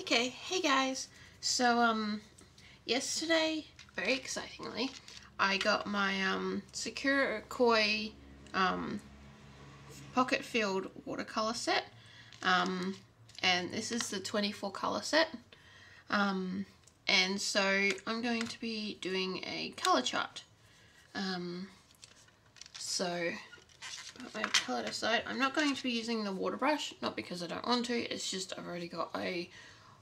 Okay, hey guys. So um yesterday, very excitingly, I got my um Sakura Koi um Pocket Field watercolor set. Um and this is the 24 color set. Um and so I'm going to be doing a color chart. Um so put my palette aside. I'm not going to be using the water brush, not because I don't want to, it's just I've already got a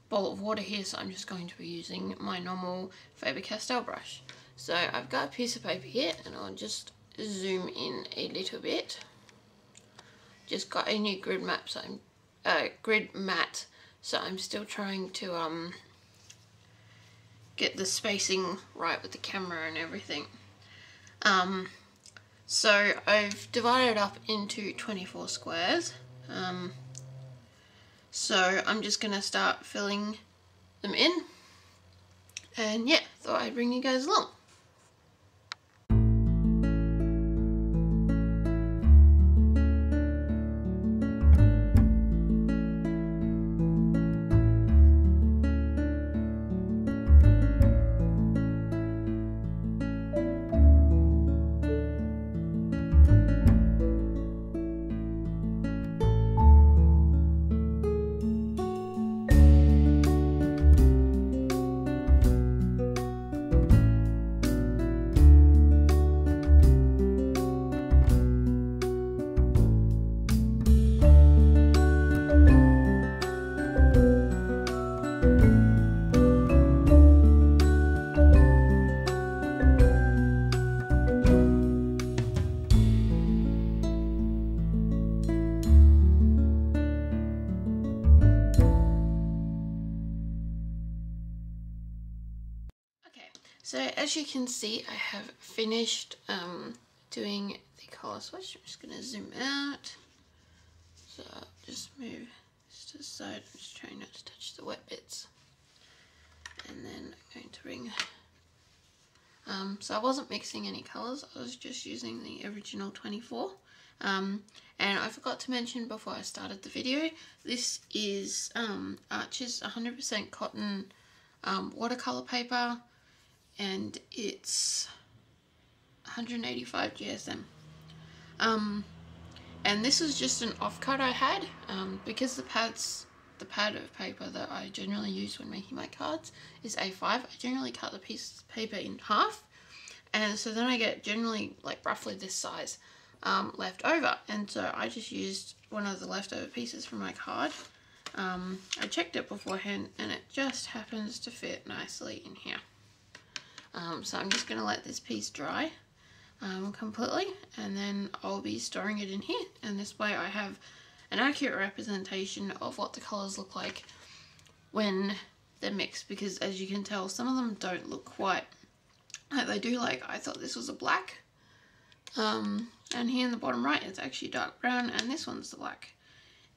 bowl of water here, so I'm just going to be using my normal Faber-Castell brush. So I've got a piece of paper here, and I'll just zoom in a little bit. Just got a new grid map, so I'm uh, grid mat, so I'm still trying to um get the spacing right with the camera and everything. Um, so I've divided up into 24 squares. Um, so I'm just going to start filling them in. And yeah, thought I'd bring you guys along. So as you can see, I have finished um, doing the color swatch. I'm just going to zoom out. So I'll just move this to the side. I'm just trying not to touch the wet bits. And then I'm going to bring... Um, so I wasn't mixing any colours. I was just using the original 24. Um, and I forgot to mention before I started the video, this is um, Arches 100% cotton um, watercolour paper and it's 185 GSM. Um, and this is just an offcut I had um, because the pads, the pad of paper that I generally use when making my cards is A5. I generally cut the piece of paper in half, and so then I get generally like roughly this size um, left over. And so I just used one of the leftover pieces from my card. Um, I checked it beforehand, and it just happens to fit nicely in here. Um, so I'm just going to let this piece dry um, completely and then I'll be storing it in here. And this way I have an accurate representation of what the colours look like when they're mixed because as you can tell some of them don't look quite like they do. Like I thought this was a black um, and here in the bottom right it's actually dark brown and this one's the black.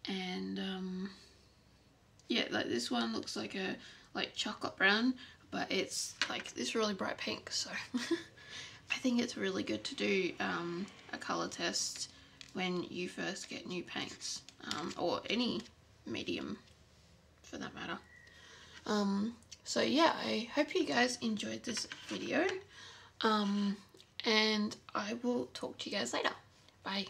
And um, yeah like this one looks like a like chocolate brown but it's like this really bright pink so I think it's really good to do um, a colour test when you first get new paints um, or any medium for that matter. Um, so yeah, I hope you guys enjoyed this video um, and I will talk to you guys later. Bye.